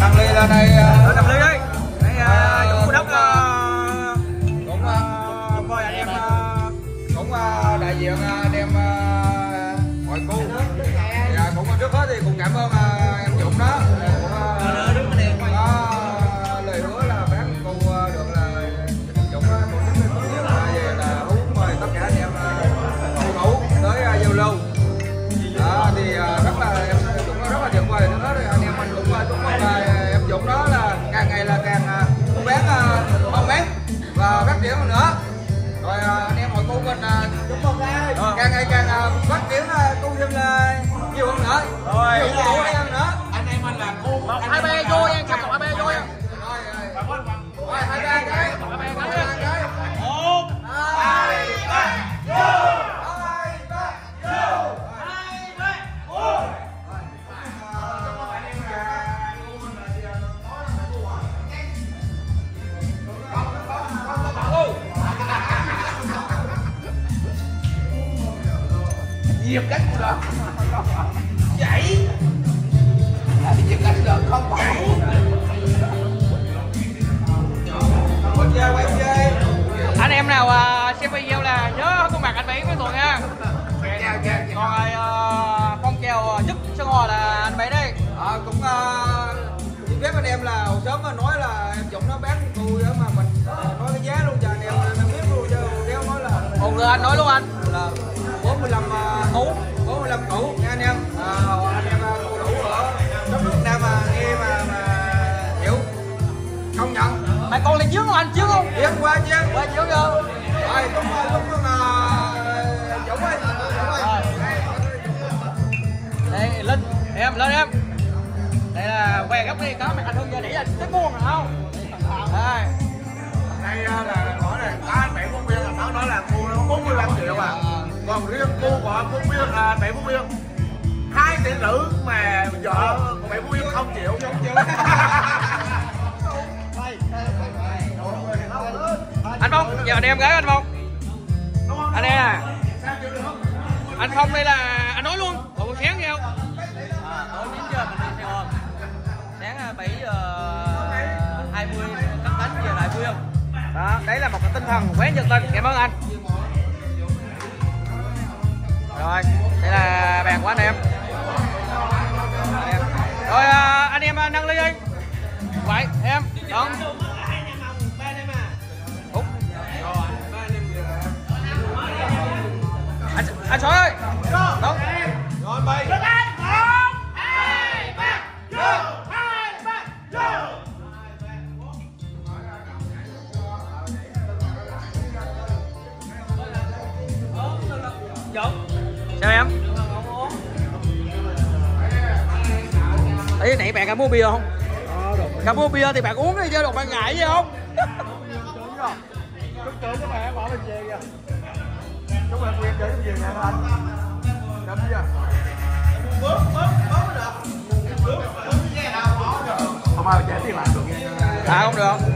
đăng ly lên đây Ờ, cầm ly đi Đây, à, Cô Đốc à, cũng à, mời anh em à, cũng ờ, đại diện anh em ngoại khu. Dạ cũng trước hết thì cũng cảm ơn em Dũng đó càng ngày càng à, phát triển à, công tu thêm nhiều hơn nữa Rồi. Diệp cách được chảy là đi diệp cách được không phải Anh em nào à, xem video là nhớ có mặt anh Bảy với tuần nha. Còn ai à, phong à, giúp sân hồ là anh Bảy đây. Ờ, cũng uh, xin phép anh em là hồi sớm nói là em Dũng nó bán tôi mà mình nói cái giá luôn cho anh em nó biết luôn chứ đéo nói là người anh nói luôn anh. là 45 uh, công nhận. Mày còn lên trước không anh trước không? Yên qua chứ Qua trước vô rồi chúc chúc chúc là Dũng ơi Đây Linh Em lên em. Đây là que góc đi có mặt anh Hưng giờ để là cái buông rồi. Không? Đây đây à, là nói này anh bảy phúc viên là nó nói là cô nó 45 triệu à. Còn riêng cô của phúc viên là bảy phúc viên hai tỷ nữ mà vợ của bảy phúc viên không chịu. Không chịu Anh Phong, giờ anh em gái anh Phong Anh em à Anh Phong đây là anh nói luôn Còn buổi sáng nghe không? À, tối 9 giờ mình đi theo không? Sáng à, 7 giờ 20 cắt cánh giờ lại vui không? Đó, đấy là một cái tinh thần quán nhiệt tình Cảm ơn anh Rồi, đây là bàn của anh em. Rồi à, anh em à, nâng ly đi Vậy, em, Ủa? anh anh sỏi ơi. Đúng rồi mày sao em? Ấy nãy bạn có mua bia không có mua bia thì bạn uống đi chứ đâu bạn ngại gì không Chúc chơi cho mẹ bỏ mình về kìa Chúc mẹ quyền chơi về nhà anh Đâm chưa Không ai trả tiền lại được nha à không được